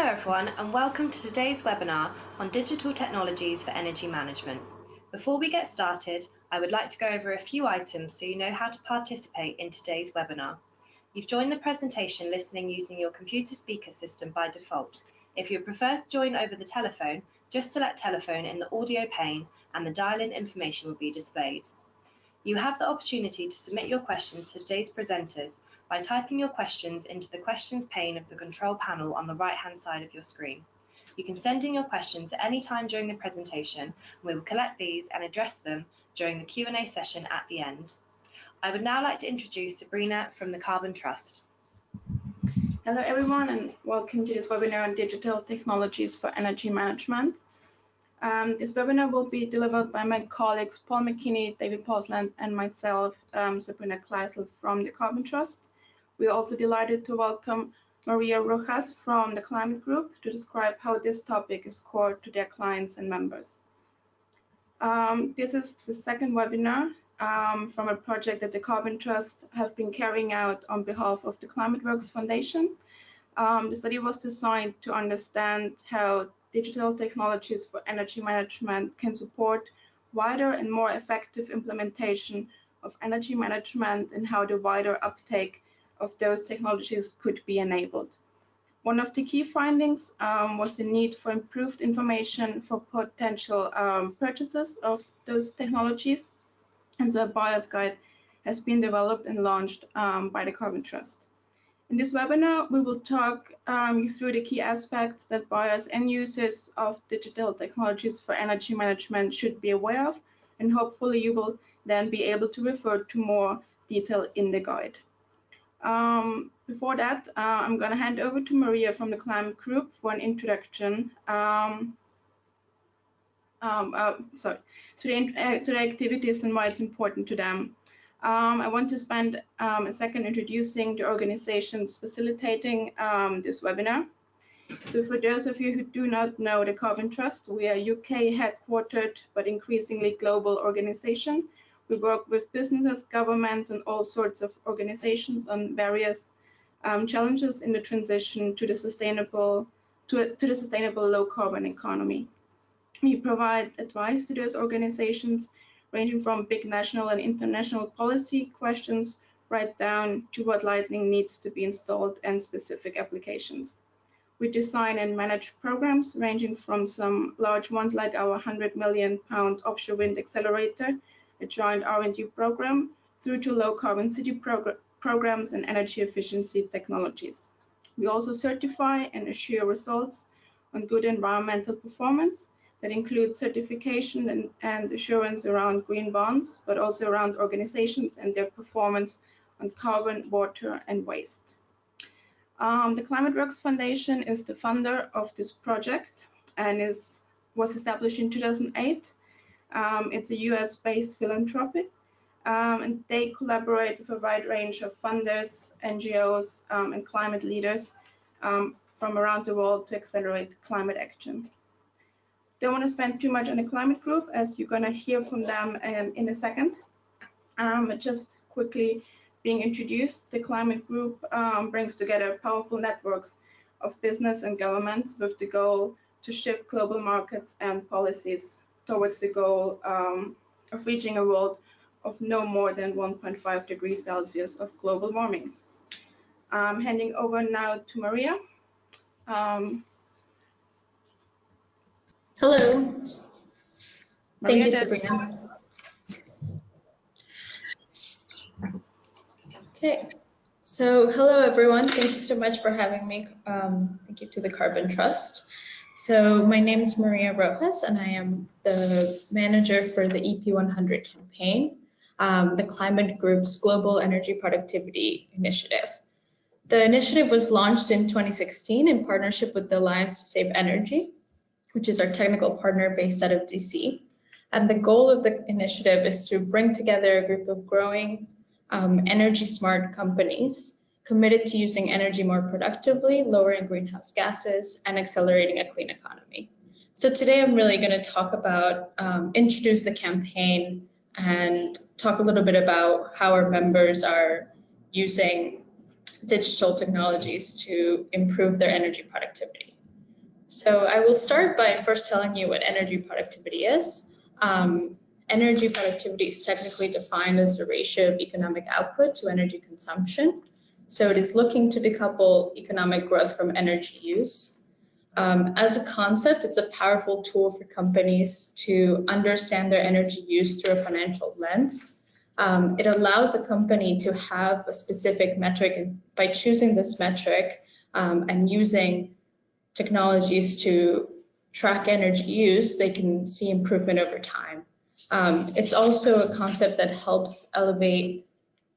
Hello everyone and welcome to today's webinar on digital technologies for energy management. Before we get started, I would like to go over a few items so you know how to participate in today's webinar. You've joined the presentation listening using your computer speaker system by default. If you prefer to join over the telephone, just select telephone in the audio pane and the dial-in information will be displayed. You have the opportunity to submit your questions to today's presenters by typing your questions into the questions pane of the control panel on the right-hand side of your screen. You can send in your questions at any time during the presentation, and we will collect these and address them during the Q&A session at the end. I would now like to introduce Sabrina from the Carbon Trust. Hello everyone and welcome to this webinar on digital technologies for energy management. Um, this webinar will be delivered by my colleagues Paul McKinney, David Posland and myself, um, Sabrina Kleisel from the Carbon Trust. We are also delighted to welcome Maria Rojas from the Climate Group to describe how this topic is core to their clients and members. Um, this is the second webinar um, from a project that the Carbon Trust have been carrying out on behalf of the Climate Works Foundation. Um, the study was designed to understand how digital technologies for energy management can support wider and more effective implementation of energy management and how the wider uptake of those technologies could be enabled. One of the key findings um, was the need for improved information for potential um, purchases of those technologies. And so a buyer's guide has been developed and launched um, by the Carbon Trust. In this webinar, we will talk um, you through the key aspects that buyers and users of digital technologies for energy management should be aware of, and hopefully you will then be able to refer to more detail in the guide. Um, before that, uh, I'm going to hand over to Maria from the Climate Group for an introduction. Um, um, uh, sorry, to the, uh, to the activities and why it's important to them. Um, I want to spend um, a second introducing the organizations facilitating um, this webinar. So for those of you who do not know the Carbon Trust, we are UK headquartered but increasingly global organization we work with businesses, governments, and all sorts of organizations on various um, challenges in the transition to the sustainable to, to the sustainable low carbon economy. We provide advice to those organizations ranging from big national and international policy questions right down to what lighting needs to be installed and specific applications. We design and manage programs ranging from some large ones like our 100 million pound offshore wind accelerator a joint R&D program through to low carbon city progr programs and energy efficiency technologies. We also certify and assure results on good environmental performance that include certification and, and, assurance around green bonds, but also around organizations and their performance on carbon, water, and waste. Um, the Climate Works Foundation is the funder of this project and is was established in 2008 um, it's a US-based philanthropy, um, and they collaborate with a wide range of funders, NGOs, um, and climate leaders um, from around the world to accelerate climate action. Don't want to spend too much on the climate group, as you're going to hear from them um, in a second. Um, just quickly being introduced, the climate group brings together powerful networks of business and governments with the goal to shift global markets and policies towards the goal um, of reaching a world of no more than 1.5 degrees Celsius of global warming. I'm handing over now to Maria. Um, Hello. Maria Thank you, Sabrina. Okay, so hello everyone. Thank you so much for having me. Um, thank you to the Carbon Trust. So my name is Maria Rojas, and I am the manager for the EP100 campaign, um, the Climate Group's Global Energy Productivity Initiative. The initiative was launched in 2016 in partnership with the Alliance to Save Energy, which is our technical partner based out of DC. And the goal of the initiative is to bring together a group of growing um, energy smart companies committed to using energy more productively, lowering greenhouse gases, and accelerating a clean economy. So today I'm really going to talk about, um, introduce the campaign and talk a little bit about how our members are using digital technologies to improve their energy productivity. So I will start by first telling you what energy productivity is. Um, energy productivity is technically defined as the ratio of economic output to energy consumption. So it is looking to decouple economic growth from energy use. Um, as a concept, it's a powerful tool for companies to understand their energy use through a financial lens. Um, it allows a company to have a specific metric, and by choosing this metric um, and using technologies to track energy use, they can see improvement over time. Um, it's also a concept that helps elevate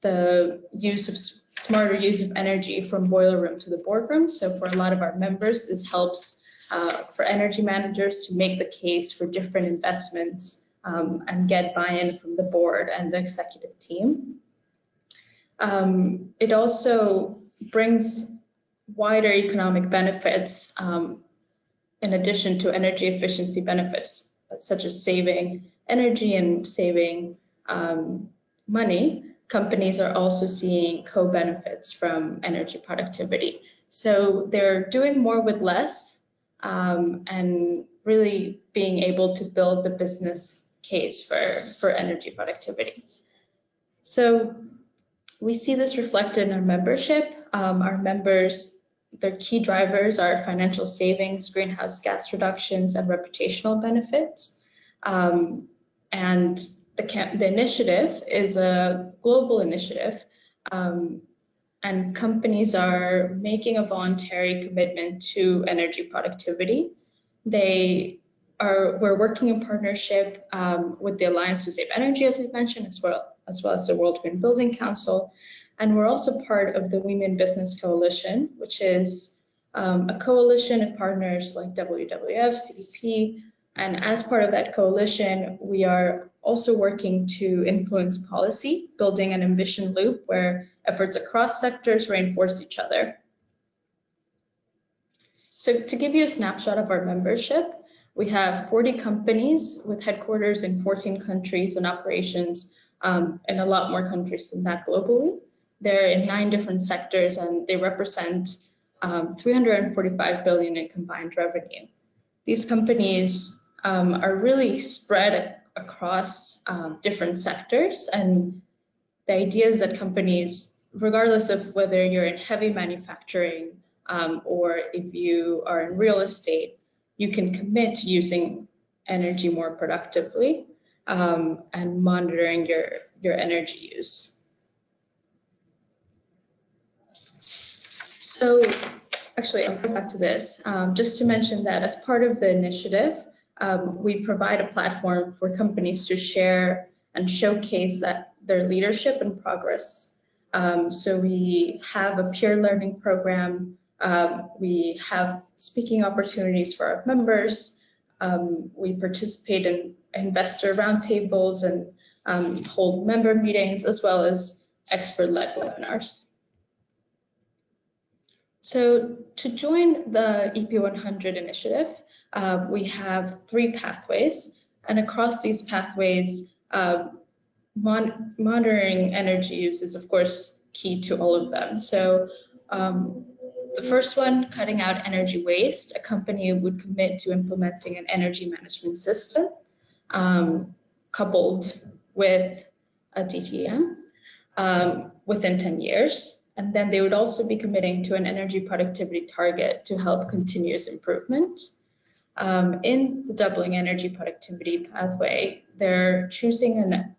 the use of smarter use of energy from boiler room to the boardroom. So for a lot of our members, this helps uh, for energy managers to make the case for different investments um, and get buy-in from the board and the executive team. Um, it also brings wider economic benefits um, in addition to energy efficiency benefits, such as saving energy and saving um, money, companies are also seeing co-benefits from energy productivity. So they're doing more with less um, and really being able to build the business case for, for energy productivity. So we see this reflected in our membership. Um, our members, their key drivers are financial savings, greenhouse gas reductions, and reputational benefits. Um, and the, the initiative is a global initiative um, and companies are making a voluntary commitment to energy productivity. They are, we're working in partnership um, with the Alliance to Save Energy, as we mentioned, as well, as well as the World Green Building Council. And we're also part of the We Mean Business Coalition, which is um, a coalition of partners like WWF, CDP, and as part of that coalition, we are also working to influence policy, building an ambition loop where efforts across sectors reinforce each other. So to give you a snapshot of our membership, we have 40 companies with headquarters in 14 countries and operations um, in a lot more countries than that globally. They're in nine different sectors and they represent um, 345 billion in combined revenue. These companies um, are really spread across um, different sectors. And the idea is that companies, regardless of whether you're in heavy manufacturing um, or if you are in real estate, you can commit to using energy more productively um, and monitoring your, your energy use. So actually, I'll go back to this, um, just to mention that as part of the initiative, um, we provide a platform for companies to share and showcase that their leadership and progress. Um, so we have a peer learning program. Um, we have speaking opportunities for our members. Um, we participate in investor roundtables and um, hold member meetings as well as expert-led webinars. So to join the EP100 initiative, uh, we have three pathways, and across these pathways, uh, mon monitoring energy use is, of course, key to all of them. So um, the first one, cutting out energy waste, a company would commit to implementing an energy management system um, coupled with a DTM um, within 10 years. And then they would also be committing to an energy productivity target to help continuous improvement. Um, in the doubling energy productivity pathway, they're choosing an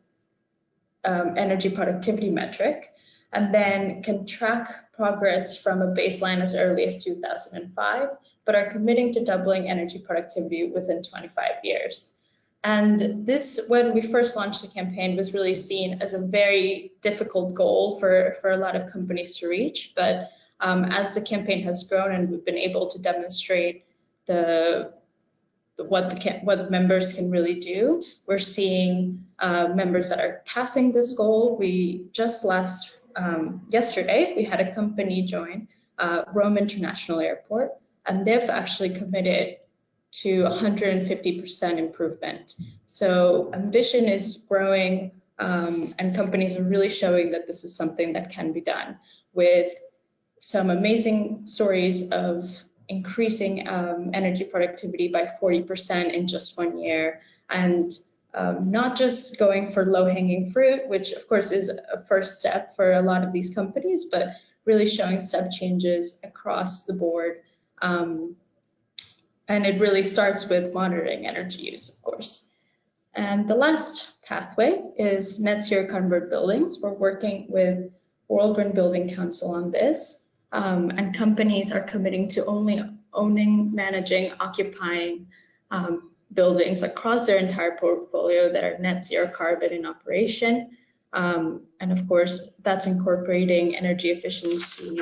um, energy productivity metric and then can track progress from a baseline as early as 2005, but are committing to doubling energy productivity within 25 years. And this, when we first launched the campaign, was really seen as a very difficult goal for, for a lot of companies to reach. But um, as the campaign has grown and we've been able to demonstrate the what the what members can really do. We're seeing uh, members that are passing this goal. We just last um, yesterday we had a company join uh, Rome International Airport, and they've actually committed to 150% improvement. So ambition is growing, um, and companies are really showing that this is something that can be done with some amazing stories of increasing um, energy productivity by 40% in just one year and um, not just going for low hanging fruit, which of course is a first step for a lot of these companies, but really showing step changes across the board. Um, and it really starts with monitoring energy use, of course. And the last pathway is net zero carbon buildings. We're working with World Green Building Council on this. Um, and companies are committing to only owning, managing, occupying um, buildings across their entire portfolio that are net zero carbon in operation. Um, and of course, that's incorporating energy efficiency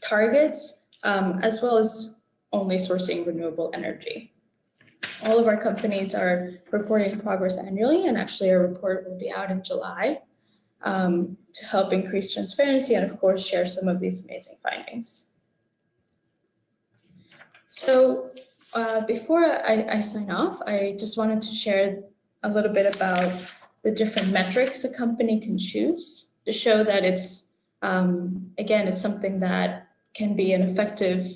targets, um, as well as only sourcing renewable energy. All of our companies are reporting progress annually, and actually our report will be out in July um, to help increase transparency and of course share some of these amazing findings. So uh, before I, I, sign off, I just wanted to share a little bit about the different metrics a company can choose to show that it's, um, again, it's something that can be an effective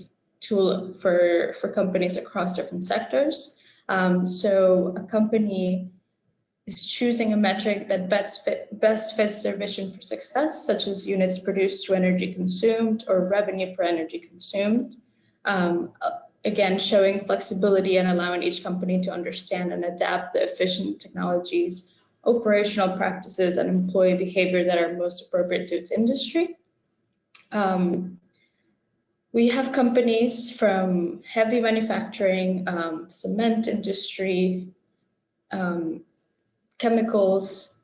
tool for, for companies across different sectors. Um, so a company is choosing a metric that best, fit, best fits their vision for success, such as units produced to energy consumed or revenue per energy consumed. Um, again, showing flexibility and allowing each company to understand and adapt the efficient technologies, operational practices, and employee behavior that are most appropriate to its industry. Um, we have companies from heavy manufacturing, um, cement industry, um, chemicals,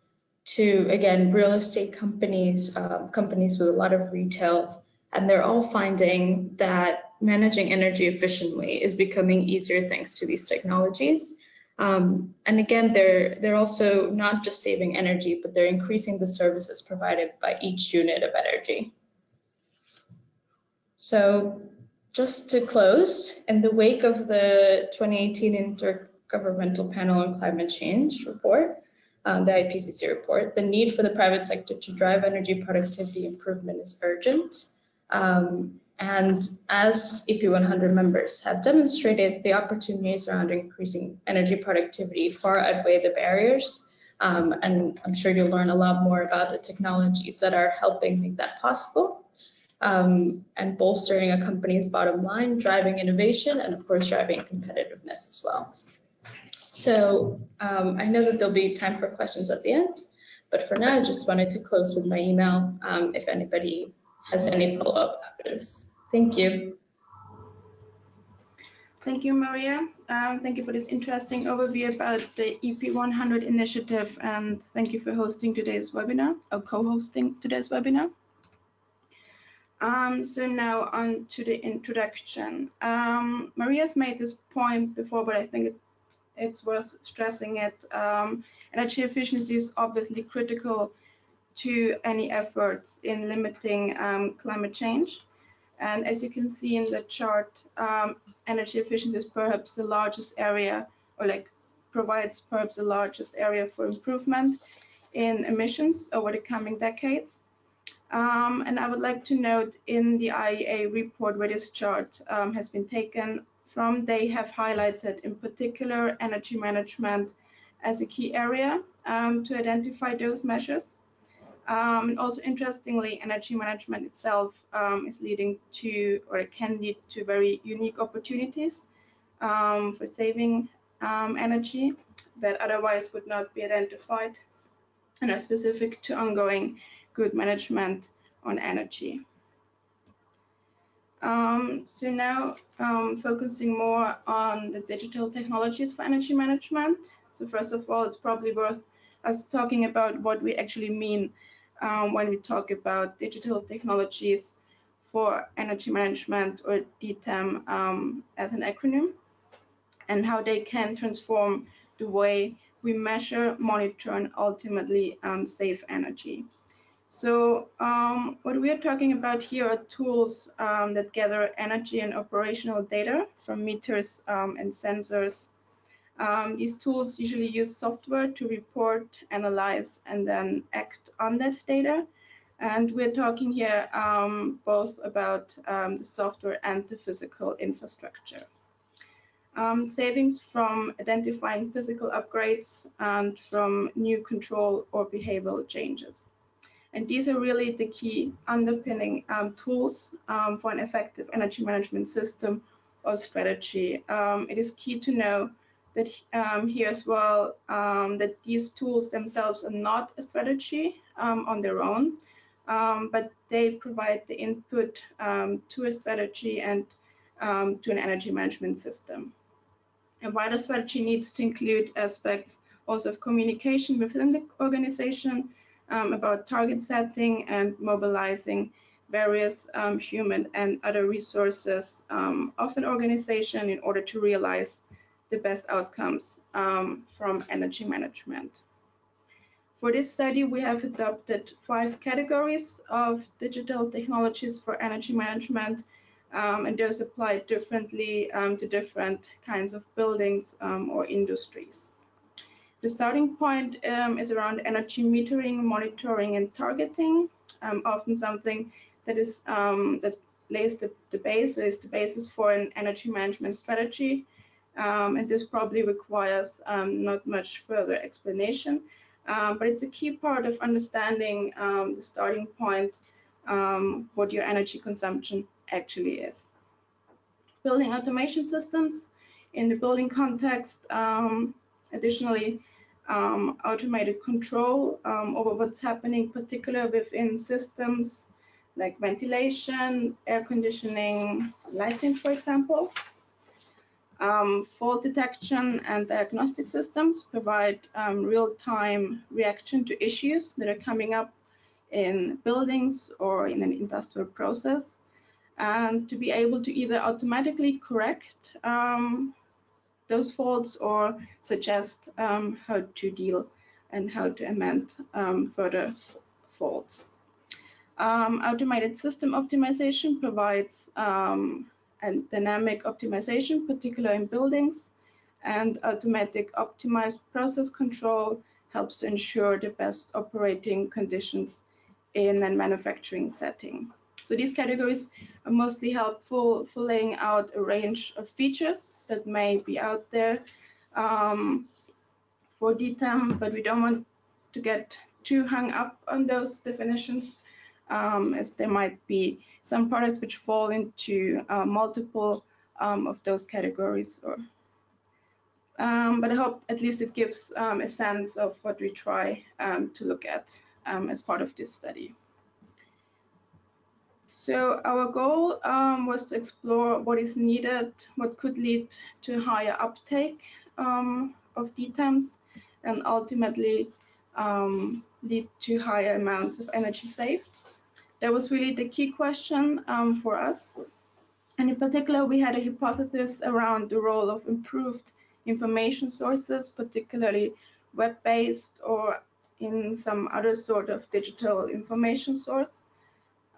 to again, real estate companies, uh, companies with a lot of retail, and they're all finding that managing energy efficiently is becoming easier thanks to these technologies. Um, and again, they're they're also not just saving energy, but they're increasing the services provided by each unit of energy. So just to close, in the wake of the 2018 Intergovernmental Panel on Climate Change report, um, the IPCC report, the need for the private sector to drive energy productivity improvement is urgent. Um, and as EP100 members have demonstrated, the opportunities around increasing energy productivity far outweigh the barriers. Um, and I'm sure you'll learn a lot more about the technologies that are helping make that possible um, and bolstering a company's bottom line, driving innovation, and of course, driving competitiveness as well. So um, I know that there'll be time for questions at the end, but for now, I just wanted to close with my email um, if anybody has any follow-up after this. Thank you. Thank you, Maria. Um, thank you for this interesting overview about the EP100 initiative, and thank you for hosting today's webinar, or co-hosting today's webinar. Um, so now on to the introduction. Um, Maria's made this point before, but I think it, it's worth stressing it. Um, energy efficiency is obviously critical to any efforts in limiting um, climate change. And as you can see in the chart, um, energy efficiency is perhaps the largest area, or like provides perhaps the largest area for improvement in emissions over the coming decades. Um, and I would like to note in the IEA report where this chart um, has been taken from, they have highlighted in particular energy management as a key area um, to identify those measures. Um, and also interestingly, energy management itself um, is leading to, or can lead to very unique opportunities um, for saving energy that otherwise would not be identified and are specific to ongoing good management on energy. Um, so now um, focusing more on the digital technologies for energy management. So first of all, it's probably worth us talking about what we actually mean um, when we talk about digital technologies for energy management or DTEM um, as an acronym and how they can transform the way we measure, monitor, and ultimately um, save energy. So um, what we are talking about here are tools um, that gather energy and operational data from meters um, and sensors. Um, these tools usually use software to report, analyze, and then act on that data. And we're talking here um, both about um, the software and the physical infrastructure. Um, savings from identifying physical upgrades and from new control or behavioral changes. And these are really the key underpinning um, tools um, for an effective energy management system or strategy. Um, it is key to know that um, here as well, um, that these tools themselves are not a strategy on their own, but they provide the input to a strategy and to an energy management system. And while wider strategy needs to include aspects also of communication within the organization um, about target setting and mobilizing various um, human and other resources um, of an organization in order to realize the best outcomes um, from energy management. For this study, we have adopted five categories of digital technologies for energy management um, and those apply differently um, to different kinds of buildings or industries. The starting point um, is around energy metering, monitoring, and targeting, um, often something that is um, that lays the, the base, is the basis for an energy management strategy. and this probably requires not much further explanation, but it's a key part of understanding the starting point, what your energy consumption actually is. Building automation systems in the building context, um, additionally, um, automated control um, over what's happening, particularly within systems like ventilation, air conditioning, lighting, for example. Um, fault detection and diagnostic systems provide um, real-time reaction to issues that are coming up in buildings or in an industrial process and to be able to either automatically correct um, those faults or suggest um, how to deal and how to amend um, further faults. Um, automated system optimization provides um, a dynamic optimization, particularly in buildings, and automatic optimized process control helps to ensure the best operating conditions in a manufacturing setting. So these categories are mostly helpful for laying out a range of features that may be out there um, for DTEM, but we don't want to get too hung up on those definitions um, as there might be some products which fall into uh, multiple um, of those categories. Or, um, but I hope at least it gives um, a sense of what we try um, to look at as part of this study. So our goal um, was to explore what is needed, what could lead to higher uptake um, of DTEMs and ultimately um, lead to higher amounts of energy saved. That was really the key question um, for us. And in particular, we had a hypothesis around the role of improved information sources, particularly web-based or in some other sort of digital information source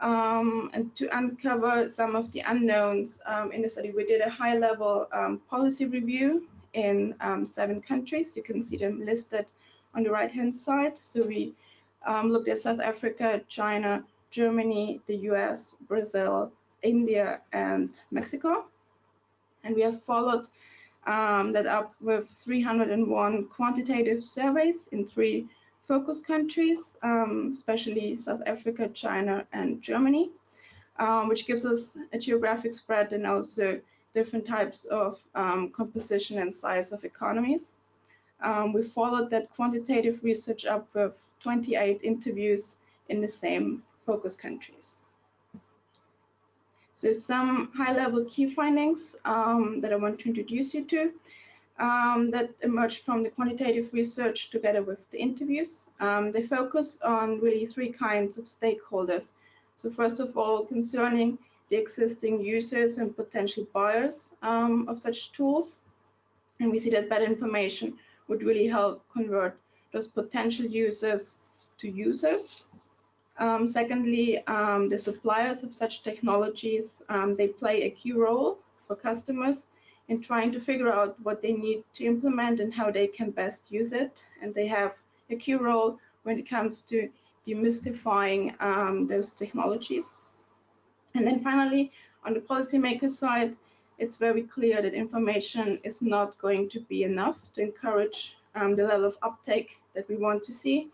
um, and to uncover some of the unknowns um, in the study, we did a high-level um, policy review in um, seven countries. You can see them listed on the right-hand side. So we um, looked at South Africa, China, Germany, the US, Brazil, India, and Mexico. And we have followed um, that up with 301 quantitative surveys in three focus countries, um, especially South Africa, China, and Germany, um, which gives us a geographic spread and also different types of um, composition and size of economies. Um, we followed that quantitative research up with 28 interviews in the same focus countries. So some high-level key findings um, that I want to introduce you to um, that emerged from the quantitative research together with the interviews. Um, they focus on really three kinds of stakeholders. So first of all, concerning the existing users and potential buyers um, of such tools. And we see that better information would really help convert those potential users to users. Um, secondly, um, the suppliers of such technologies, um, they play a key role for customers in trying to figure out what they need to implement and how they can best use it. And they have a key role when it comes to demystifying um, those technologies. And then finally, on the policymaker side, it's very clear that information is not going to be enough to encourage um, the level of uptake that we want to see.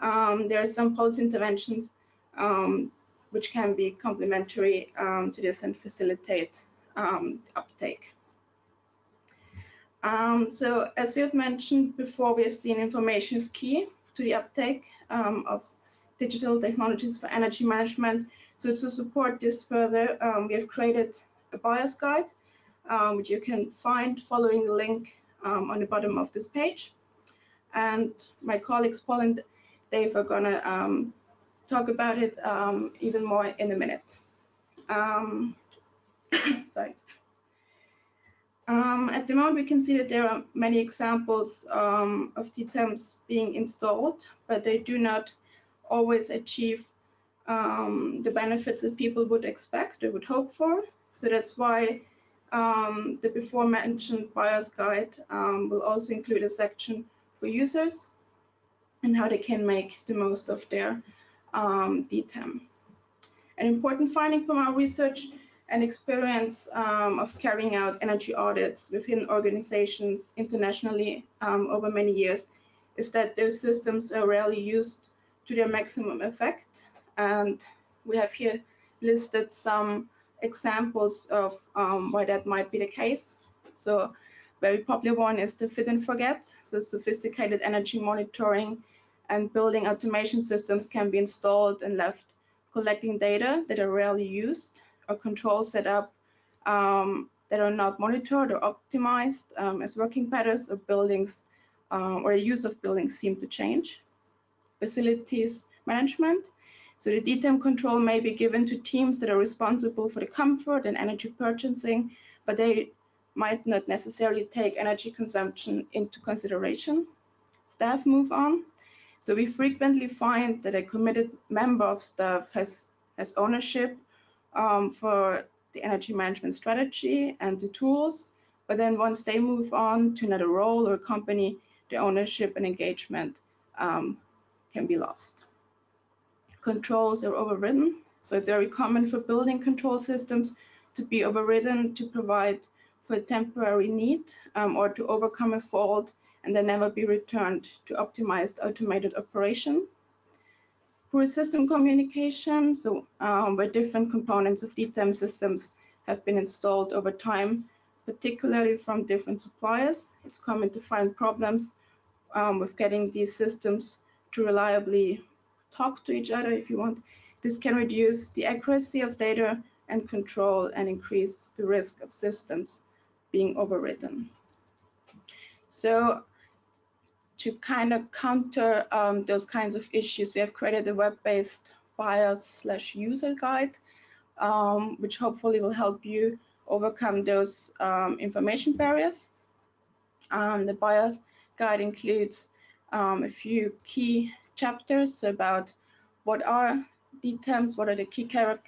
Um, there are some policy interventions um, which can be complementary um, to this and facilitate um, uptake. Um, so as we have mentioned before, we have seen information is key to the uptake of digital technologies for energy management. So to support this further, we have created a buyer's guide, which you can find following the link on the bottom of this page. And my colleagues Paul and Dave are going to um, talk about it um, even more in a minute. Um, sorry. Um, at the moment, we can see that there are many examples um, of DTEMs being installed, but they do not always achieve um, the benefits that people would expect or would hope for. So that's why um, the before mentioned buyer's guide um, will also include a section for users and how they can make the most of their um, DTEM. An important finding from our research and experience um, of carrying out energy audits within organizations internationally um, over many years is that those systems are rarely used to their maximum effect. And we have here listed some examples of um, why that might be the case. So very popular one is the fit and forget. So sophisticated energy monitoring and building automation systems can be installed and left collecting data that are rarely used or controls set up um, that are not monitored or optimized um, as working patterns of buildings um, or the use of buildings seem to change. Facilities management. So the DTEM control may be given to teams that are responsible for the comfort and energy purchasing, but they might not necessarily take energy consumption into consideration. Staff move on. So we frequently find that a committed member of staff has, has ownership um, for the energy management strategy and the tools, but then once they move on to another role or company, the ownership and engagement um, can be lost. Controls are overridden, so it's very common for building control systems to be overridden to provide for a temporary need um, or to overcome a fault and then never be returned to optimized automated operation. Poor system communication, so um, where different components of DTEM systems have been installed over time, particularly from different suppliers. It's common to find problems um, with getting these systems to reliably talk to each other if you want. This can reduce the accuracy of data and control and increase the risk of systems being overridden. So to kind of counter um, those kinds of issues, we have created a web-based buyer slash user guide, um, which hopefully will help you overcome those um, information barriers. Um, the buyer's guide includes um, a few key chapters about what are the terms, what are the key char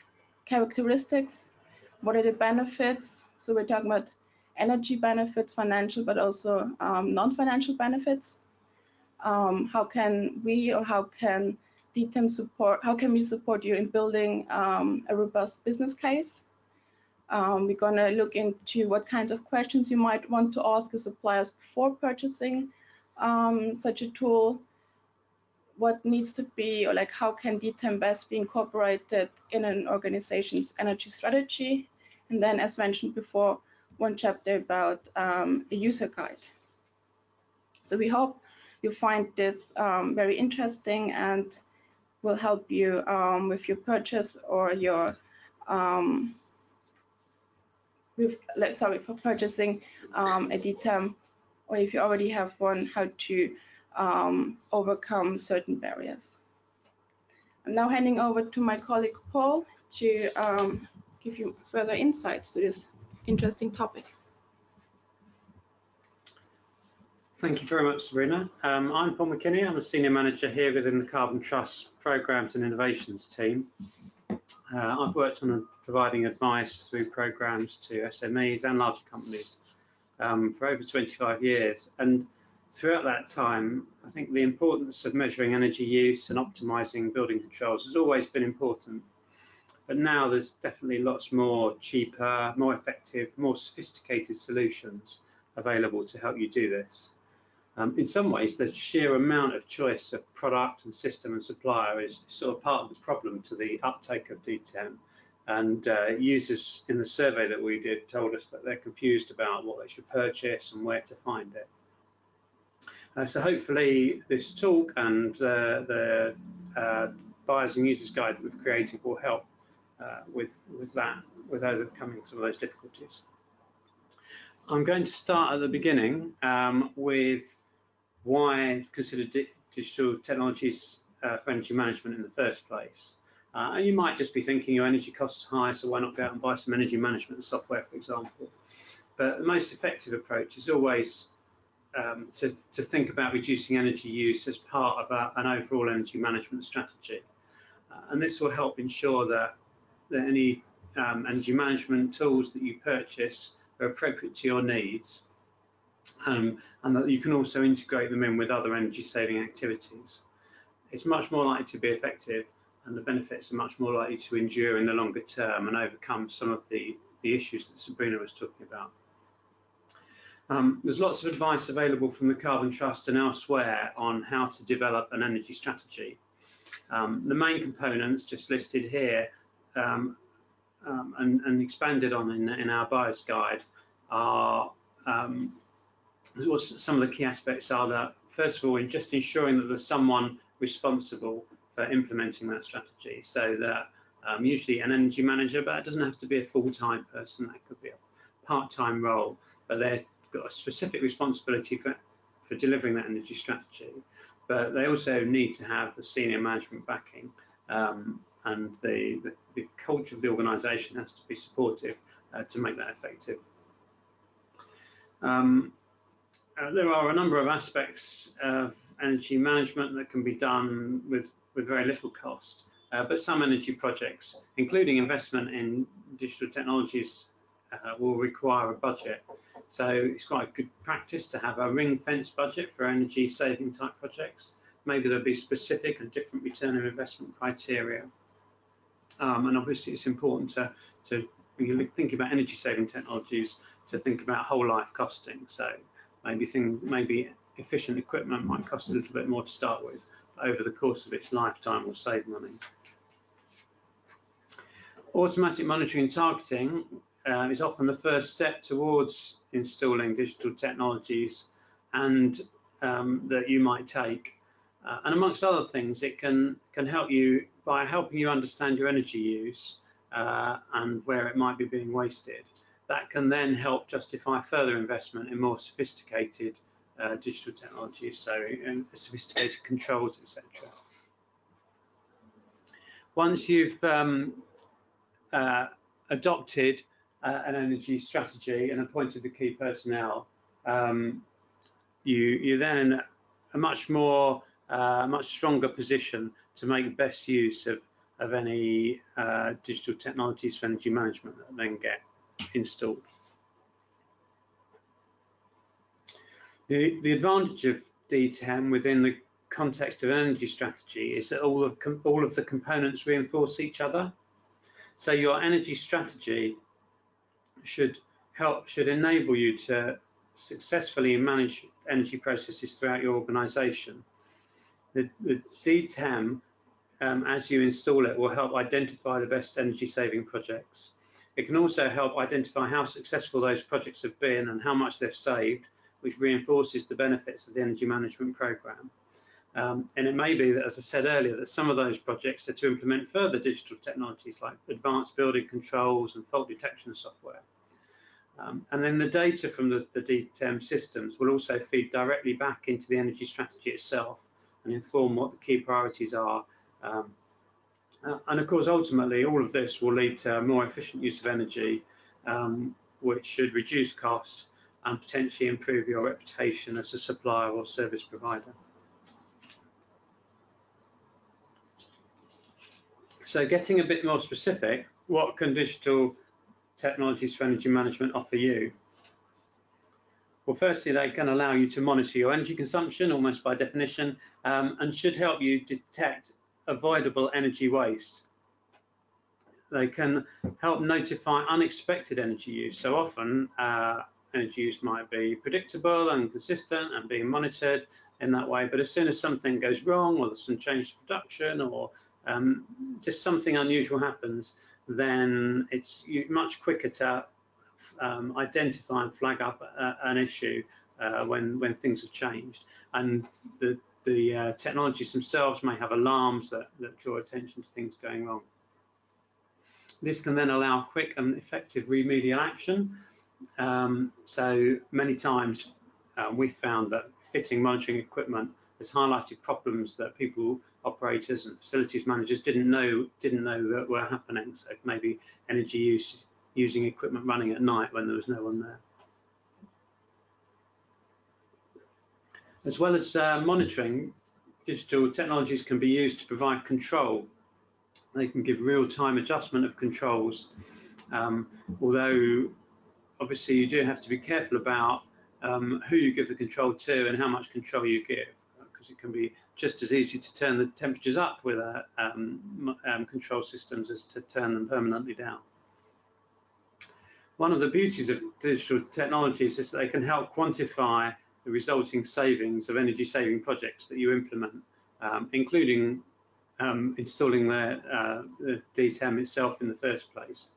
characteristics, what are the benefits. So we're talking about energy benefits, financial, but also um, non-financial benefits um, how can we or how can DTEM support, how can we support you in building um, a robust business case? Um, we're going to look into what kinds of questions you might want to ask the suppliers before purchasing um, such a tool, what needs to be, or like how can DTEM best be incorporated in an organization's energy strategy, and then as mentioned before, one chapter about um, a user guide. So we hope you find this um, very interesting and will help you um, with your purchase or your um, with sorry for purchasing um, a DTEM or if you already have one how to um, overcome certain barriers. I'm now handing over to my colleague Paul to give you further insights to this interesting topic. Thank you very much, Sabrina. Um, I'm Paul McKinney. I'm a senior manager here within the Carbon Trust Programs and Innovations team. Uh, I've worked on providing advice through programs to SMEs and larger companies um, for over 25 years. And throughout that time, I think the importance of measuring energy use and optimizing building controls has always been important. But now there's definitely lots more cheaper, more effective, more sophisticated solutions available to help you do this. Um, in some ways, the sheer amount of choice of product and system and supplier is sort of part of the problem to the uptake of DTEM. And uh, users in the survey that we did told us that they're confused about what they should purchase and where to find it. Uh, so hopefully this talk and uh, the uh, buyers and users guide that we've created will help uh, with, with that, with overcoming some of those difficulties. I'm going to start at the beginning um, with why consider di digital technologies uh, for energy management in the first place. Uh, you might just be thinking your energy costs are high, so why not go out and buy some energy management software, for example. But the most effective approach is always um, to, to, think about reducing energy use as part of a, an overall energy management strategy. Uh, and this will help ensure that, that any um, energy management tools that you purchase are appropriate to your needs um, and that you can also integrate them in with other energy saving activities. It's much more likely to be effective and the benefits are much more likely to endure in the longer term and overcome some of the, the issues that Sabrina was talking about. Um, there's lots of advice available from the Carbon Trust and elsewhere on how to develop an energy strategy. Um, the main components just listed here um, um and, and, expanded on in, in, our buyer's guide are um, some of the key aspects are that first of all, in just ensuring that there's someone responsible for implementing that strategy. So that um, usually an energy manager, but it doesn't have to be a full-time person. That could be a part-time role, but they've got a specific responsibility for for delivering that energy strategy. But they also need to have the senior management backing, um, and the, the, the culture of the organisation has to be supportive uh, to make that effective. Um, uh, there are a number of aspects of energy management that can be done with with very little cost. Uh, but some energy projects, including investment in digital technologies, uh, will require a budget. So it's quite good practice to have a ring fence budget for energy saving type projects. Maybe there'll be specific and different return on investment criteria. Um, and obviously it's important to, to, when you think about energy saving technologies, to think about whole life costing. So maybe things, maybe efficient equipment might cost a little bit more to start with, but over the course of its lifetime will save money. Automatic monitoring and targeting uh, is often the first step towards installing digital technologies and um, that you might take. Uh, and amongst other things, it can, can help you by helping you understand your energy use uh, and where it might be being wasted. That can then help justify further investment in more sophisticated uh, digital technologies, so sophisticated controls, etc. Once you've um, uh, adopted uh, an energy strategy and appointed the key personnel, um, you, you're then in a much more, uh, much stronger position to make best use of, of any uh, digital technologies for energy management that then get installed. The, the advantage of DTEM within the context of energy strategy is that all of, all of the components reinforce each other. So your energy strategy should help, should enable you to successfully manage energy processes throughout your organization. The, the DTEM, um, as you install it, will help identify the best energy saving projects. It can also help identify how successful those projects have been and how much they've saved which reinforces the benefits of the energy management program. Um, and it may be that, as I said earlier, that some of those projects are to implement further digital technologies like advanced building controls and fault detection software. Um, and then the data from the, the DTEM systems will also feed directly back into the energy strategy itself and inform what the key priorities are. Um, uh, and of course, ultimately, all of this will lead to a more efficient use of energy, um, which should reduce cost and potentially improve your reputation as a supplier or service provider. So getting a bit more specific, what can digital technologies for energy management offer you? Well, firstly, they can allow you to monitor your energy consumption almost by definition um, and should help you detect avoidable energy waste. They can help notify unexpected energy use. So often uh, energy use might be predictable and consistent and being monitored in that way. But as soon as something goes wrong or there's some change to production or um, just something unusual happens, then it's much quicker to um, identify and flag up a, an issue uh, when when things have changed. And the the uh, technologies themselves may have alarms that, that draw attention to things going wrong. This can then allow quick and effective remedial action. Um, so many times uh, we've found that fitting monitoring equipment has highlighted problems that people, operators and facilities managers didn't know didn't know that were happening. So maybe energy use using equipment running at night when there was no one there. As well as uh, monitoring, digital technologies can be used to provide control. They can give real-time adjustment of controls, um, although obviously you do have to be careful about um, who you give the control to and how much control you give, because it can be just as easy to turn the temperatures up with uh, um, um, control systems as to turn them permanently down. One of the beauties of digital technologies is that they can help quantify the resulting savings of energy saving projects that you implement, um, including um, installing the, uh, the, DTEM itself in the first place.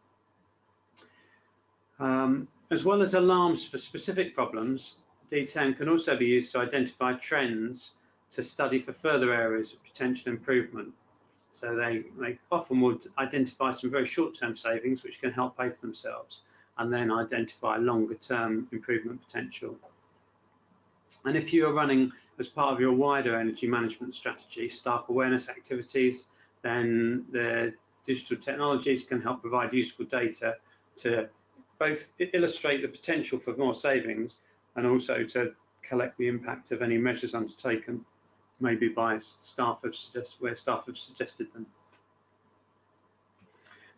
Um, as well as alarms for specific problems, DTEM can also be used to identify trends to study for further areas of potential improvement. So they, they often would identify some very short-term savings which can help pay for themselves and then identify longer term improvement potential. And if you are running as part of your wider energy management strategy, staff awareness activities, then the digital technologies can help provide useful data to both illustrate the potential for more savings and also to collect the impact of any measures undertaken, maybe by staff have suggest, where staff have suggested them.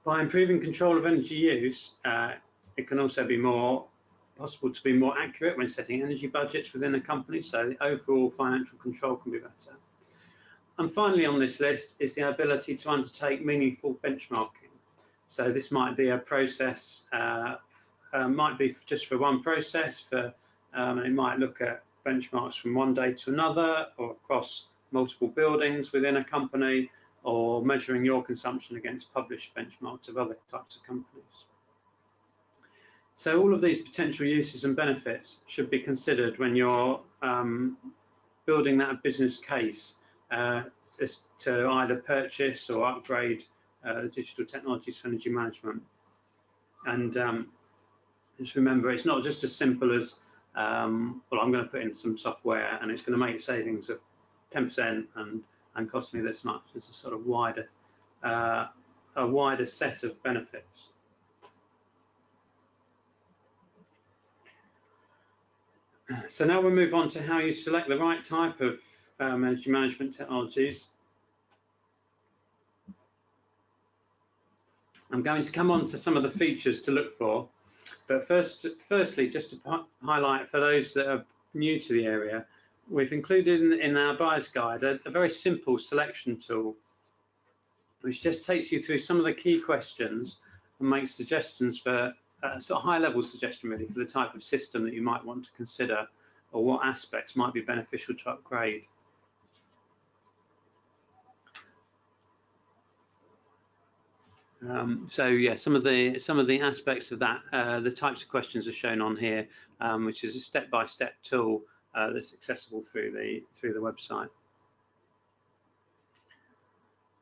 By improving control of energy use, uh, it can also be more possible to be more accurate when setting energy budgets within a company, so the overall financial control can be better. And finally on this list is the ability to undertake meaningful benchmarking. So this might be a process, uh, uh, might be just for one process, for um, it might look at benchmarks from one day to another or across multiple buildings within a company or measuring your consumption against published benchmarks of other types of companies. So all of these potential uses and benefits should be considered when you're um, building that business case uh, to either purchase or upgrade uh, digital technologies for energy management. And um, just remember, it's not just as simple as, um, well, I'm going to put in some software and it's going to make savings of 10% and, and cost me this much. It's a sort of wider, uh, a wider set of benefits. So now we'll move on to how you select the right type of um, energy management technologies. I'm going to come on to some of the features to look for, but first, firstly, just to highlight for those that are new to the area, we've included in, in our buyer's guide a, a very simple selection tool, which just takes you through some of the key questions and makes suggestions for a sort of high level suggestion really for the type of system that you might want to consider or what aspects might be beneficial to upgrade. Um, so yeah, some of the some of the aspects of that, uh, the types of questions are shown on here, um, which is a step-by-step -step tool uh, that's accessible through the through the website.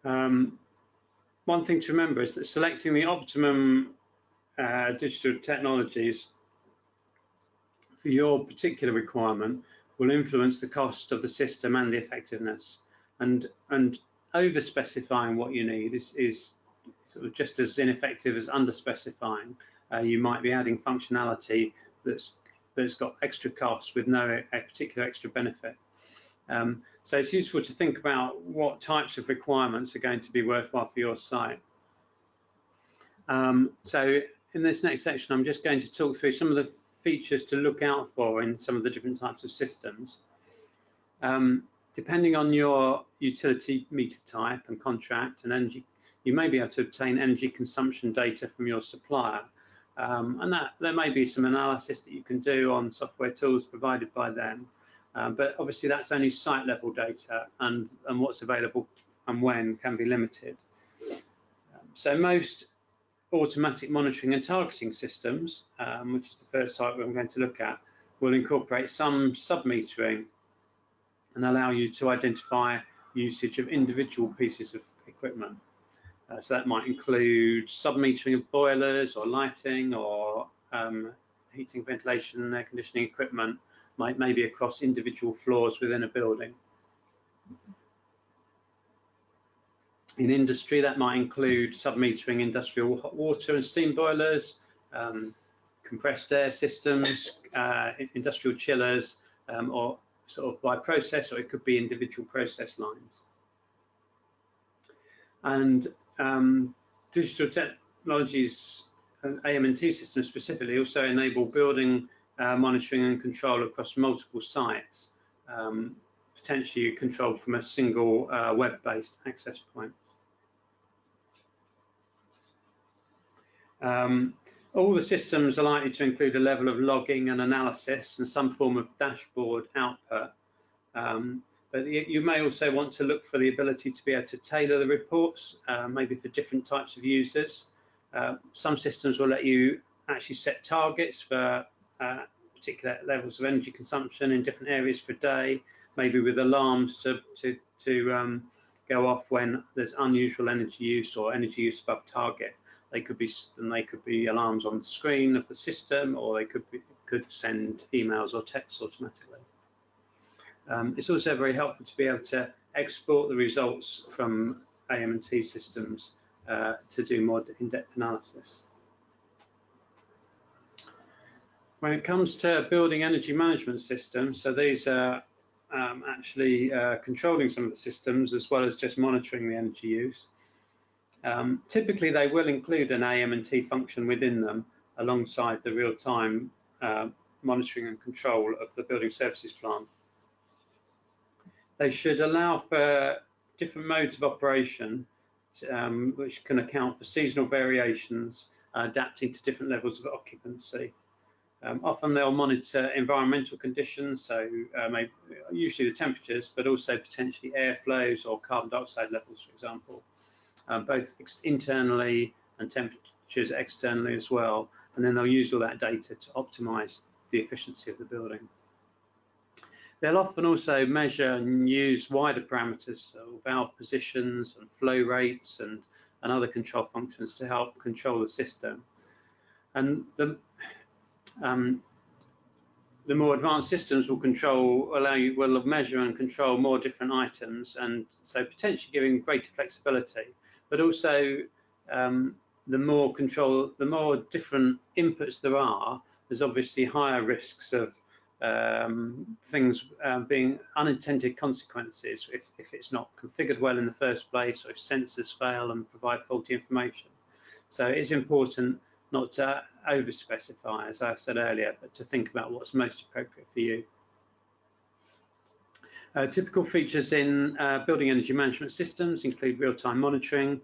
Um, one thing to remember is that selecting the optimum uh, digital technologies for your particular requirement will influence the cost of the system and the effectiveness. And, and over specifying what you need is, is sort of just as ineffective as under specifying. Uh, you might be adding functionality that's, that's got extra costs with no particular extra benefit. Um, so it's useful to think about what types of requirements are going to be worthwhile for your site. Um, so in this next section, I'm just going to talk through some of the features to look out for in some of the different types of systems. Um, depending on your utility meter type and contract and energy, you may be able to obtain energy consumption data from your supplier. Um, and that there may be some analysis that you can do on software tools provided by them. Um, but obviously that's only site level data and, and what's available and when can be limited. Um, so most automatic monitoring and targeting systems, um, which is the first type I'm going to look at, will incorporate some sub-metering and allow you to identify usage of individual pieces of equipment. Uh, so that might include sub-metering of boilers or lighting or um, heating, ventilation, and air conditioning equipment, might maybe across individual floors within a building. In industry, that might include sub-metering industrial hot water and steam boilers, um, compressed air systems, uh, industrial chillers, um, or sort of by process, or it could be individual process lines. And um, digital technologies and AM&T systems specifically also enable building uh, monitoring and control across multiple sites, um, potentially controlled from a single uh, web-based access point. Um, all the systems are likely to include a level of logging and analysis and some form of dashboard output. Um, but you may also want to look for the ability to be able to tailor the reports, uh, maybe for different types of users. Uh, some systems will let you actually set targets for uh, particular levels of energy consumption in different areas for a day, maybe with alarms to, to, to um, go off when there's unusual energy use or energy use above target. They could be and they could be alarms on the screen of the system, or they could be, could send emails or texts automatically. Um, it's also very helpful to be able to export the results from AM&T systems uh, to do more in-depth analysis. When it comes to building energy management systems, so these are um, actually uh, controlling some of the systems as well as just monitoring the energy use. Um, typically, they will include an AM&T function within them alongside the real-time uh, monitoring and control of the building services plant. They should allow for different modes of operation, um, which can account for seasonal variations, uh, adapting to different levels of occupancy. Um, often they'll monitor environmental conditions, so uh, usually the temperatures, but also potentially air flows or carbon dioxide levels, for example, um, both internally and temperatures externally as well. And then they'll use all that data to optimize the efficiency of the building. They'll often also measure and use wider parameters, so valve positions and flow rates and, and other control functions to help control the system. And the, um, the more advanced systems will control, allow you, will measure and control more different items, and so potentially giving greater flexibility. But also, um, the more control, the more different inputs there are, there's obviously higher risks of um, things uh, being unintended consequences if, if it's not configured well in the first place or if sensors fail and provide faulty information. So it's important not to over specify, as I said earlier, but to think about what's most appropriate for you. Uh, typical features in uh, building energy management systems include real-time monitoring,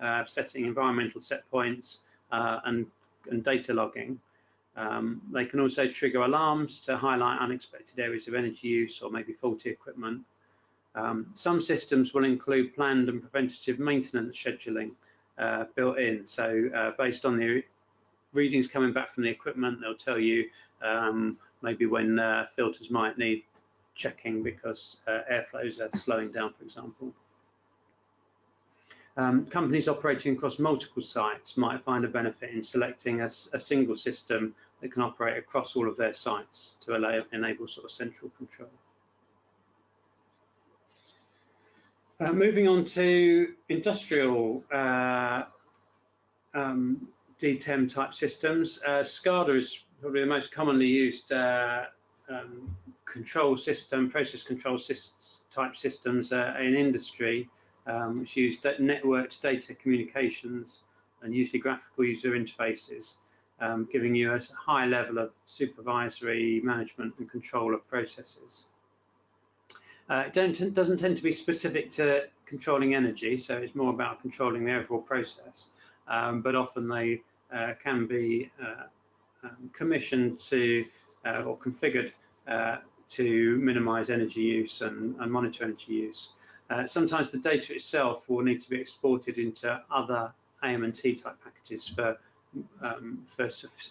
uh, setting environmental set points, uh, and, and data logging. Um, they can also trigger alarms to highlight unexpected areas of energy use or maybe faulty equipment. Um, some systems will include planned and preventative maintenance scheduling uh, built in. So uh, based on the readings coming back from the equipment, they'll tell you um, maybe when filters might need checking because uh, airflows are slowing down, for example. Um, companies operating across multiple sites might find a benefit in selecting a, a, single system that can operate across all of their sites to allow, enable sort of central control. Uh, moving on to industrial uh, um, DTEM type systems, uh, SCADA is probably the most commonly used uh, um, control system, process control systems, type systems uh, in industry um, which use networked data communications and usually graphical user interfaces. um, giving you a high level of supervisory management and control of processes. Uh, it doesn't tend to be specific to controlling energy, so it's more about controlling the overall process, um, but often they uh, can be uh, um, commissioned to or configured uh, to minimize energy use and, and monitor energy use. Uh, sometimes the data itself will need to be exported into other AM&T type packages for um, for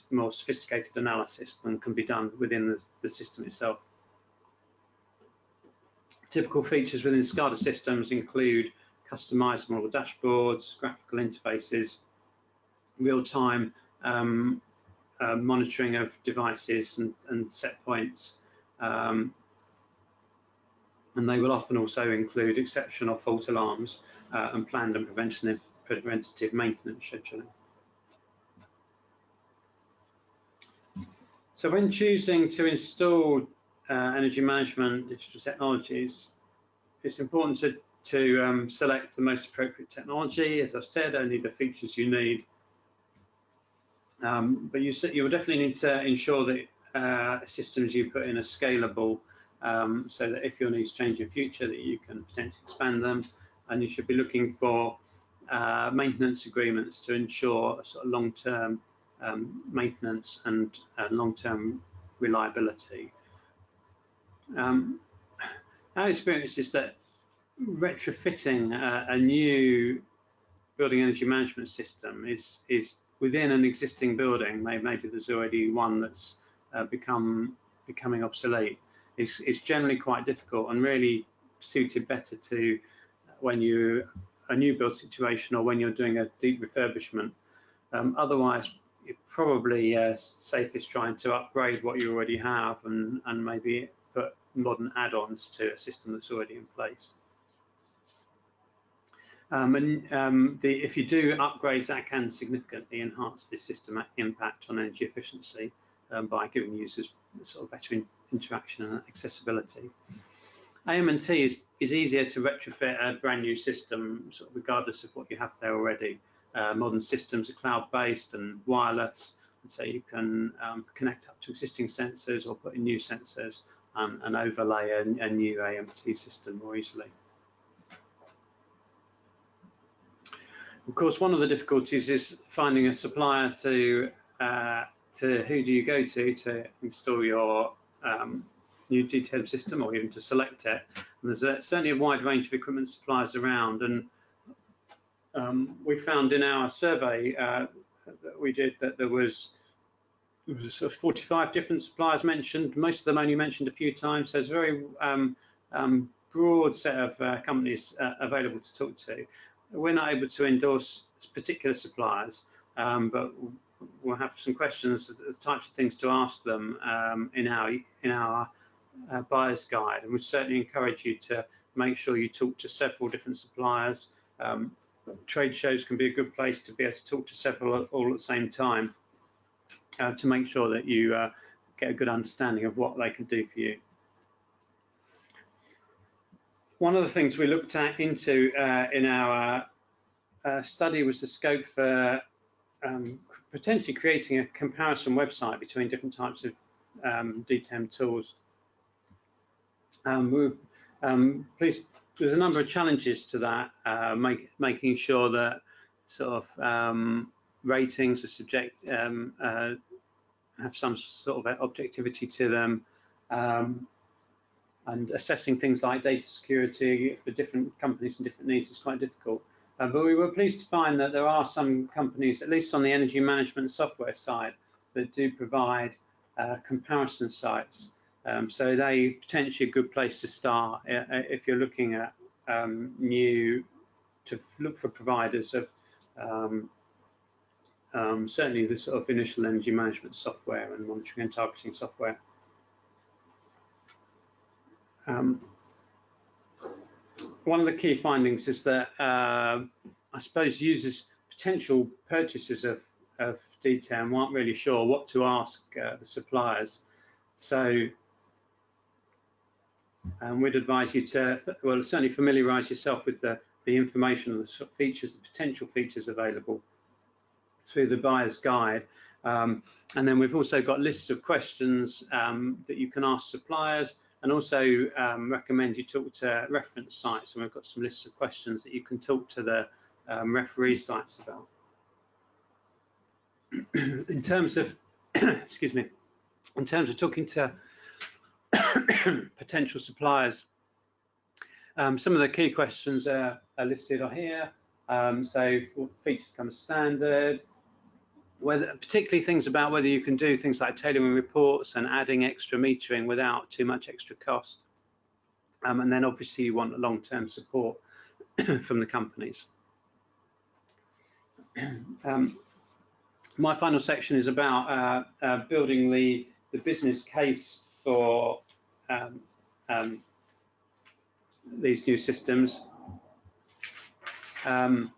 more sophisticated analysis than can be done within the, the system itself. Typical features within SCADA systems include customizable dashboards, graphical interfaces, real-time um, uh, monitoring of devices and, and set points. Um, and they will often also include exception or fault alarms uh, and planned and preventative, preventative maintenance scheduling. So when choosing to install uh, energy management digital technologies, it's important to, to um, select the most appropriate technology. As I've said, only the features you need. Um, but you, you will definitely need to ensure that uh, systems you put in are scalable um, so that if your needs change in future that you can potentially expand them and you should be looking for uh, maintenance agreements to ensure sort of long-term um, maintenance and uh, long-term reliability. Um, our experience is that retrofitting a, a, new building energy management system is is within an existing building. Maybe, there's already one that's uh, become becoming obsolete. Is generally quite difficult and really suited better to when you a new build situation or when you're doing a deep refurbishment. Um, otherwise, you're probably uh, safest trying to upgrade what you already have and, and maybe put modern add-ons to a system that's already in place. Um, and um, the, if you do upgrades, that can significantly enhance the system impact on energy efficiency um, by giving users sort of better in, interaction and accessibility. AM&T is, is easier to retrofit a brand new system, sort of regardless of what you have there already. Uh, modern systems are cloud-based and wireless, and so you can um, connect up to existing sensors or put in new sensors um, and overlay a, a new AM&T system more easily. Of course, one of the difficulties is finding a supplier to uh, to who do you go to to install your um, new DTEM system or even to select it. And there's a, certainly a wide range of equipment suppliers around, and um, we found in our survey uh, that we did that there was, was sort of 45 different suppliers mentioned. Most of them only mentioned a few times. So it's a very um, um, broad set of uh, companies uh, available to talk to. We're not able to endorse particular suppliers, um, but we'll have some questions, the types of things to ask them um, in our in our uh, buyer's guide, and we certainly encourage you to make sure you talk to several different suppliers. Um, trade shows can be a good place to be able to talk to several all at the same time uh, to make sure that you uh, get a good understanding of what they can do for you. One of the things we looked at into uh, in our uh, study was the scope for um, potentially creating a comparison website between different types of um, DTEM tools. Um, we're um, pleased there's a number of challenges to that, uh, make, making sure that sort of um, ratings are subject um, uh, have some sort of objectivity to them, and assessing things like data security for different companies and different needs is quite difficult. Uh, but we were pleased to find that there are some companies, at least on the energy management software side, that do provide uh, comparison sites um, so they potentially a good place to start uh, uh, if you're looking at um, new to look for providers of um, um, certainly the sort of initial energy management software and monitoring and targeting software. Um, one of the key findings is that uh, I suppose users, potential purchasers of, of DTEM aren't really sure what to ask uh, the suppliers. So um, we'd advise you to, well, certainly familiarise yourself with the, the information and the features, the potential features available through the buyer's guide. Um, and then we've also got lists of questions um, that you can ask suppliers and also um, recommend you talk to reference sites. And we've got some lists of questions that you can talk to the um, referee sites about. in terms of, excuse me, in terms of talking to potential suppliers, um, some of the key questions are, are listed on here. Um, so features come standard, whether particularly things about whether you can do things like tailoring reports and adding extra metering without too much extra cost. Um, and then obviously you want long-term support from the companies. Um, my final section is about uh, uh, building the, the business case for um, um these new systems. Um,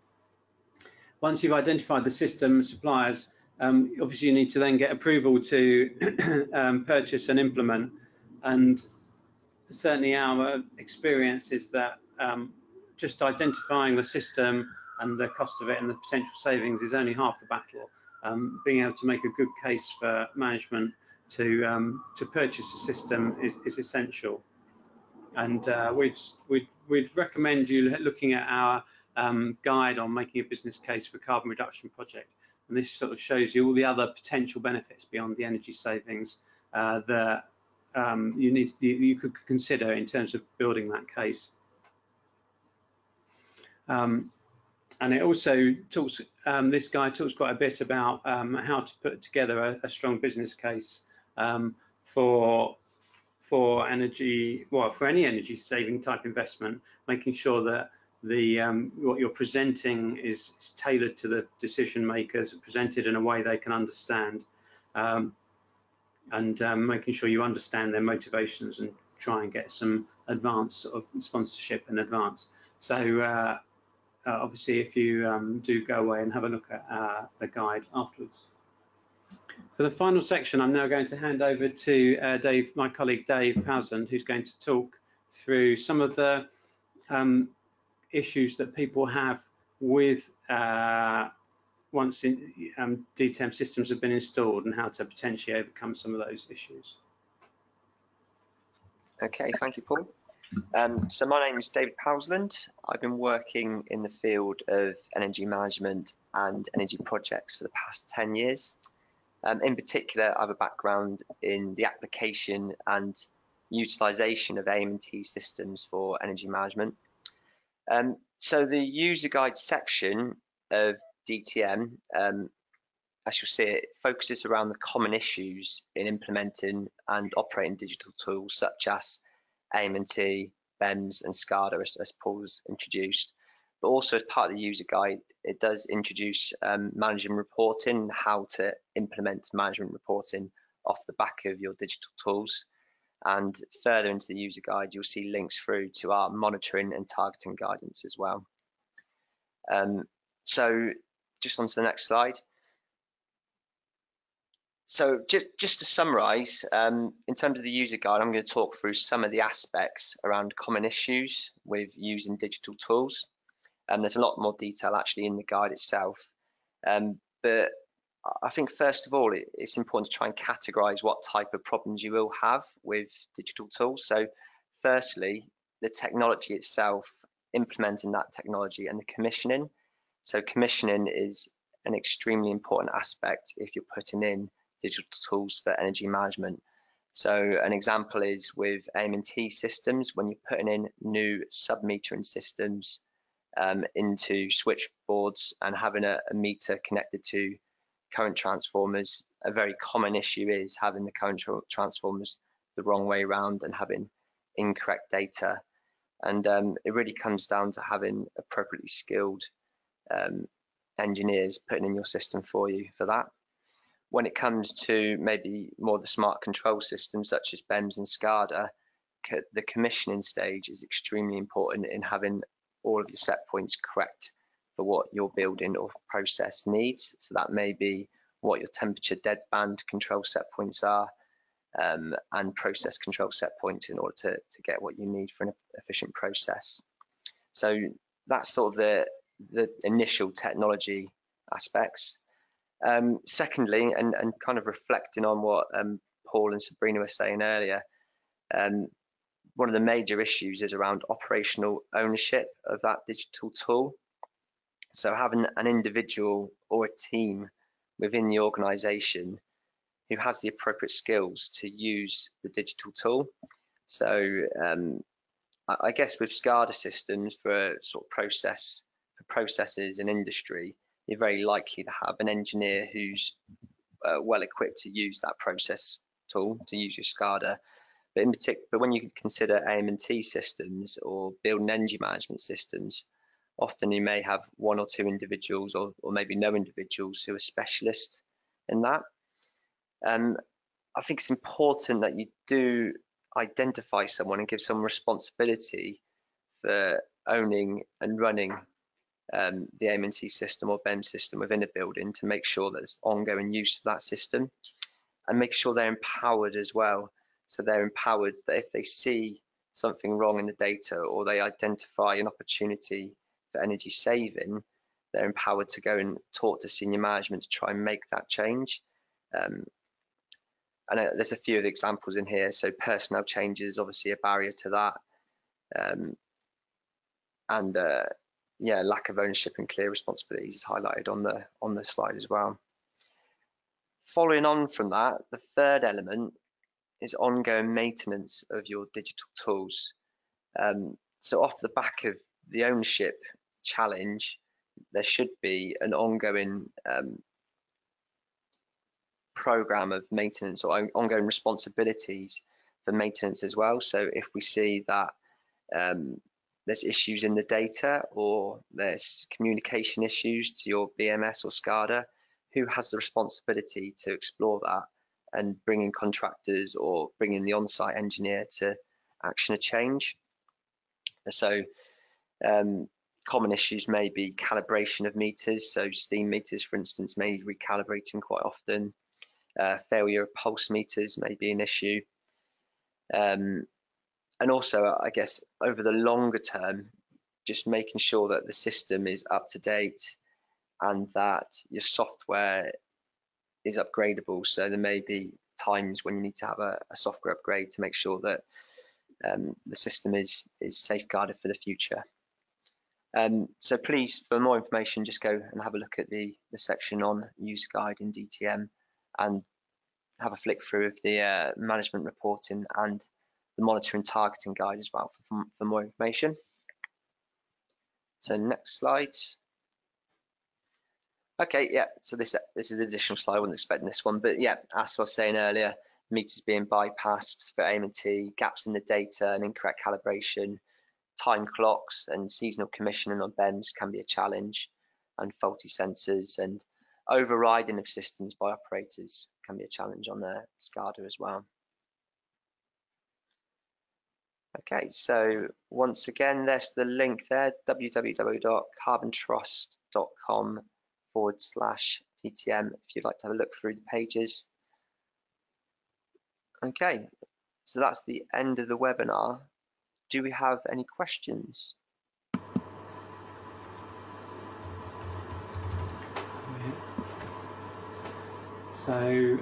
once you've identified the system suppliers, um, obviously you need to then get approval to um, purchase and implement. And certainly our experience is that um, just identifying the system and the cost of it and the potential savings is only half the battle. Um, being able to make a good case for management to um, to purchase a system is, is essential. And uh, we'd, we'd, we'd recommend you looking at our um, guide on making a business case for carbon reduction project. And this sort of shows you all the other potential benefits beyond the energy savings uh, that um, you need you, you, could consider in terms of building that case. Um, and it also talks, um, this guy talks quite a bit about um, how to put together a, a strong business case um, for for energy, well, for any energy saving type investment, making sure that the um, what you're presenting is, tailored to the decision makers, presented in a way they can understand, um, and um, making sure you understand their motivations and try and get some advance of sponsorship in advance. So uh, uh, obviously, if you um, do go away and have a look at uh, the guide afterwards. For the final section, I'm now going to hand over to uh, Dave, my colleague Dave Powsland, who's going to talk through some of the um, issues that people have with uh, once in, um, DTEM systems have been installed and how to potentially overcome some of those issues. Okay, thank you, Paul. Um, so my name is David Powsland. I've been working in the field of energy management and energy projects for the past 10 years. Um, in particular, I have a background in the application and utilization of AMT systems for energy management. Um, so the user guide section of DTM, um, as you'll see, it focuses around the common issues in implementing and operating digital tools such as AMT, BEMS and SCADA as, as Paul's introduced. But also as part of the user guide, it does introduce um, management reporting, how to implement management reporting off the back of your digital tools. And further into the user guide, you'll see links through to our monitoring and targeting guidance as well. Um, so just on to the next slide. So just, just to summarize, um, in terms of the user guide, I'm going to talk through some of the aspects around common issues with using digital tools. And there's a lot more detail actually in the guide itself. Um, but I think first of all, it's important to try and categorize what type of problems you will have with digital tools. So firstly, the technology itself, implementing that technology and the commissioning. So commissioning is an extremely important aspect if you're putting in digital tools for energy management. So an example is with AMT systems, when you're putting in new sub-metering systems um, into switchboards and having a, a meter connected to current transformers, a very common issue is having the current transformers the wrong way around and having incorrect data. And um, it really comes down to having appropriately skilled um, engineers putting in your system for you for that. When it comes to maybe more the smart control systems such as BEMS and SCADA, the commissioning stage is extremely important in having all of your set points correct for what your building or process needs. So that may be what your temperature deadband control set points are um, and process control set points in order to, to get what you need for an efficient process. So that's sort of the, the initial technology aspects. Um, secondly, and, and kind of reflecting on what um, Paul and Sabrina were saying earlier, um, one of the major issues is around operational ownership of that digital tool. So having an individual or a team within the organisation who has the appropriate skills to use the digital tool. So um, I, guess with SCADA systems for sort of process for processes in industry, you're very likely to have an engineer who's uh, well equipped to use that process tool to use your SCADA. But in particular, but when you consider AM&T systems or building energy management systems, often you may have one or two individuals or, or maybe no individuals who are specialists in that. Um, I think it's important that you do identify someone and give some responsibility for owning and running um, the AM&T system or BEM system within a building to make sure that there's ongoing use of that system and make sure they're empowered as well. So they're empowered that if they see something wrong in the data or they identify an opportunity for energy saving, they're empowered to go and talk to senior management to try and make that change. Um, and uh, there's a few of the examples in here. So personnel changes, obviously a barrier to that. Um, and uh, yeah, lack of ownership and clear responsibilities is highlighted on the on the slide as well. Following on from that, the third element is ongoing maintenance of your digital tools. Um, so off the back of the ownership challenge, there should be an ongoing um, program of maintenance or ongoing responsibilities for maintenance as well. So if we see that um, there's issues in the data or there's communication issues to your BMS or SCADA, who has the responsibility to explore that and bring in contractors or bring in the on-site engineer to action a change. So um, common issues may be calibration of meters. So steam meters, for instance, may be recalibrating quite often. Uh, failure of pulse meters may be an issue. Um, and also, I guess, over the longer term, just making sure that the system is up to date and that your software is upgradable. So there may be times when you need to have a, a software upgrade to make sure that um, the system is is safeguarded for the future. Um, so please, for more information, just go and have a look at the, the section on user guide in DTM and have a flick through of the uh, management reporting and the monitoring and targeting guide as well for, for more information. So next slide. Okay, yeah, so this this is an additional slide, I wasn't expecting this one, but yeah, as I was saying earlier, meters being bypassed for AM&T, gaps in the data and incorrect calibration, time clocks and seasonal commissioning on BEMS can be a challenge, and faulty sensors and overriding of systems by operators can be a challenge on the SCADA as well. Okay, so once again, there's the link there, www.carbontrust.com forward slash DTM if you'd like to have a look through the pages. Okay, so that's the end of the webinar. Do we have any questions? So,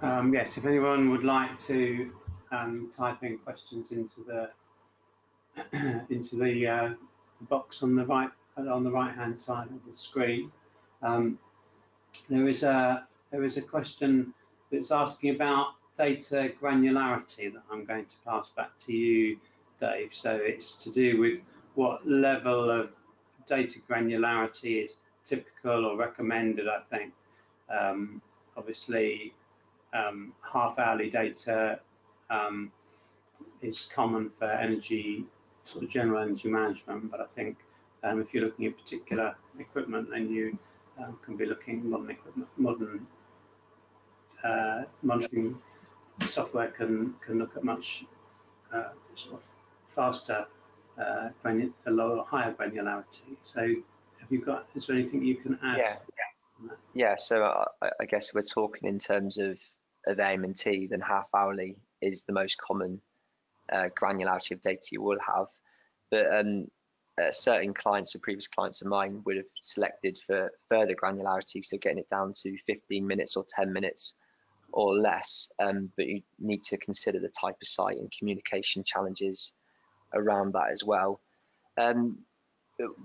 um, yes, if anyone would like to um, type in questions into the into the, uh, the, box on the right on the right hand side of the screen, um, there is a there is a question that's asking about data granularity that I'm going to pass back to you, Dave. So it's to do with what level of data granularity is typical or recommended, I think, um, obviously, um, half hourly data um, is common for energy, sort of general energy management, but I think um, if you're looking at particular equipment, then you um, can be looking modern equipment, modern uh, monitoring software can can look at much uh, sort of faster, uh, a lower, higher granularity. So, have you got? Is there anything you can add? Yeah. Yeah, so I, I guess we're talking in terms of, of AM&T, then half hourly is the most common uh, granularity of data you will have. But um, uh, certain clients or previous clients of mine would have selected for further granularity, so getting it down to 15 minutes or 10 minutes or less. Um, but you need to consider the type of site and communication challenges around that as well. Um,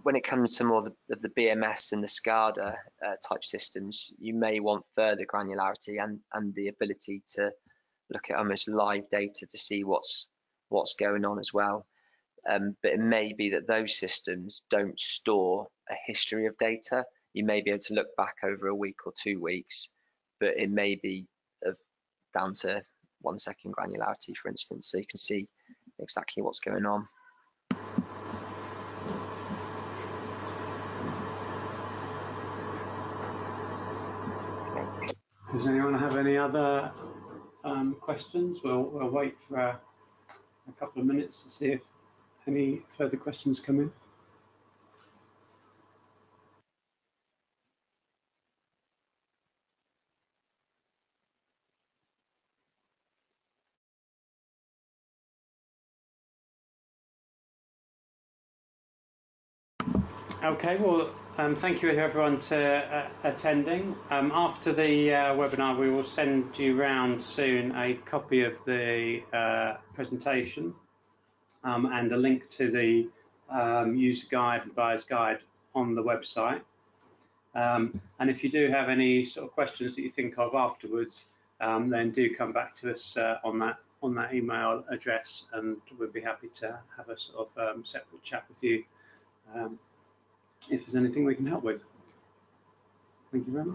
when it comes to more of the, BMS and the SCADA uh, type systems, you may want further granularity and, and the ability to look at almost live data to see what's what's going on as well. Um, but it may be that those systems don't store a history of data. You may be able to look back over a week or two weeks, but it may be down to one second granularity, for instance, so you can see exactly what's going on. Does anyone have any other um, questions? We'll, we'll wait for a, a couple of minutes to see if any further questions come in. Okay, well, um, thank you everyone to uh, attending. Um, after the uh, webinar, we will send you round soon a copy of the uh, presentation um, and a link to the um, user guide, advised guide on the website. Um, and if you do have any sort of questions that you think of afterwards, um, then do come back to us uh, on that on that email address, and we'd be happy to have a sort of separate chat with you if there's anything we can help with. Thank you very much.